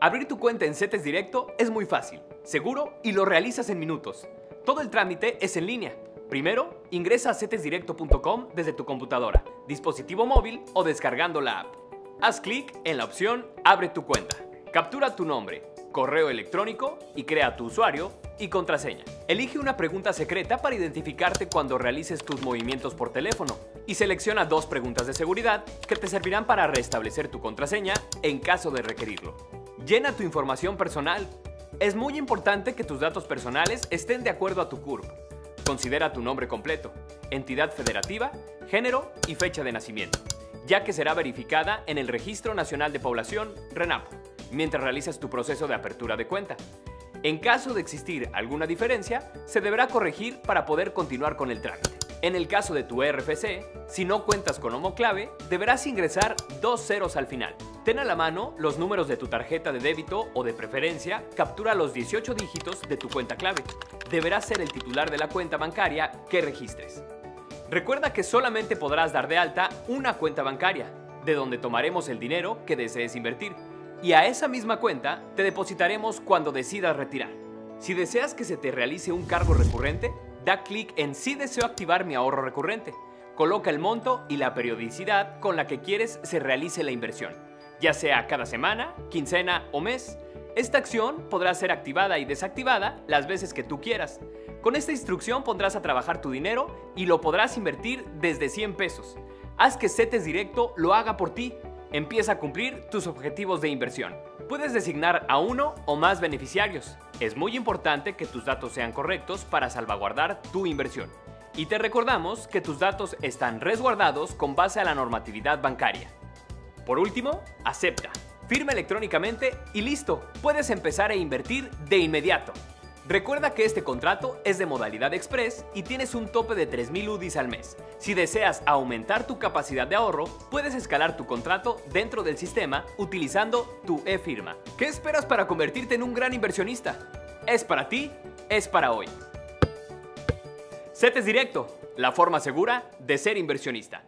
Abrir tu cuenta en CETES Directo es muy fácil, seguro y lo realizas en minutos. Todo el trámite es en línea. Primero, ingresa a cetesdirecto.com desde tu computadora, dispositivo móvil o descargando la app. Haz clic en la opción Abre tu cuenta. Captura tu nombre, correo electrónico y crea tu usuario y contraseña. Elige una pregunta secreta para identificarte cuando realices tus movimientos por teléfono y selecciona dos preguntas de seguridad que te servirán para restablecer tu contraseña en caso de requerirlo. Llena tu información personal. Es muy importante que tus datos personales estén de acuerdo a tu CURP. Considera tu nombre completo, entidad federativa, género y fecha de nacimiento, ya que será verificada en el Registro Nacional de Población, RENAPO, mientras realizas tu proceso de apertura de cuenta. En caso de existir alguna diferencia, se deberá corregir para poder continuar con el trámite. En el caso de tu RFC, si no cuentas con homoclave, deberás ingresar dos ceros al final. Ten a la mano los números de tu tarjeta de débito o de preferencia, captura los 18 dígitos de tu cuenta clave. Deberás ser el titular de la cuenta bancaria que registres. Recuerda que solamente podrás dar de alta una cuenta bancaria, de donde tomaremos el dinero que desees invertir y a esa misma cuenta te depositaremos cuando decidas retirar. Si deseas que se te realice un cargo recurrente, da clic en Si deseo activar mi ahorro recurrente. Coloca el monto y la periodicidad con la que quieres se realice la inversión, ya sea cada semana, quincena o mes. Esta acción podrá ser activada y desactivada las veces que tú quieras. Con esta instrucción pondrás a trabajar tu dinero y lo podrás invertir desde 100 pesos. Haz que CETES Directo lo haga por ti Empieza a cumplir tus objetivos de inversión. Puedes designar a uno o más beneficiarios. Es muy importante que tus datos sean correctos para salvaguardar tu inversión. Y te recordamos que tus datos están resguardados con base a la normatividad bancaria. Por último, acepta. Firma electrónicamente y listo, puedes empezar a invertir de inmediato. Recuerda que este contrato es de modalidad express y tienes un tope de 3.000 UDIs al mes. Si deseas aumentar tu capacidad de ahorro, puedes escalar tu contrato dentro del sistema utilizando tu e-firma. ¿Qué esperas para convertirte en un gran inversionista? Es para ti, es para hoy. CETES Directo, la forma segura de ser inversionista.